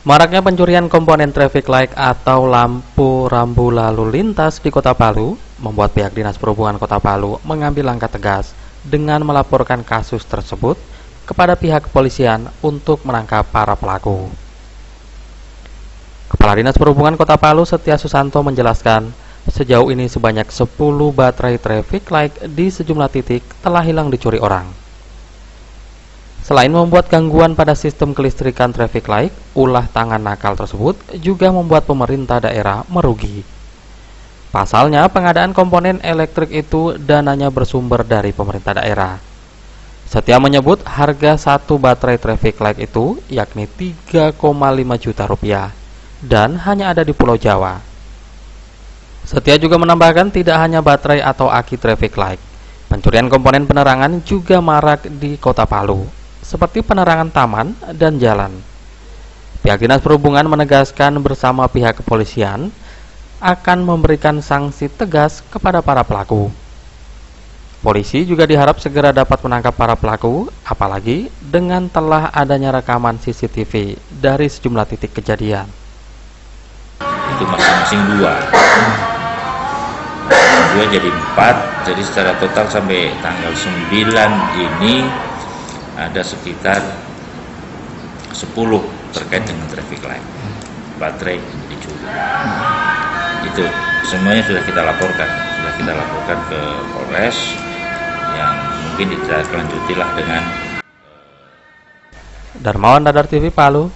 Maraknya pencurian komponen traffic light atau lampu rambu lalu lintas di Kota Palu membuat pihak Dinas Perhubungan Kota Palu mengambil langkah tegas dengan melaporkan kasus tersebut kepada pihak kepolisian untuk menangkap para pelaku. Kepala Dinas Perhubungan Kota Palu Setia Susanto menjelaskan, sejauh ini sebanyak 10 baterai traffic light di sejumlah titik telah hilang dicuri orang. Selain membuat gangguan pada sistem kelistrikan traffic light, ulah tangan nakal tersebut juga membuat pemerintah daerah merugi. Pasalnya, pengadaan komponen elektrik itu dananya bersumber dari pemerintah daerah. Setia menyebut harga satu baterai traffic light itu yakni 3,5 juta rupiah dan hanya ada di Pulau Jawa. Setia juga menambahkan tidak hanya baterai atau aki traffic light, pencurian komponen penerangan juga marak di Kota Palu seperti penerangan taman dan jalan. Pihak Dinas Perhubungan menegaskan bersama pihak kepolisian akan memberikan sanksi tegas kepada para pelaku. Polisi juga diharap segera dapat menangkap para pelaku, apalagi dengan telah adanya rekaman CCTV dari sejumlah titik kejadian. Itu masing-masing dua. Dua jadi empat, jadi secara total sampai tanggal 9 ini ada sekitar 10 terkait dengan traffic light. Baterai dicuri. Itu semuanya sudah kita laporkan. Sudah kita laporkan ke Polres yang mungkin ditelanjutilah dengan Darmawan Radar TV Palu.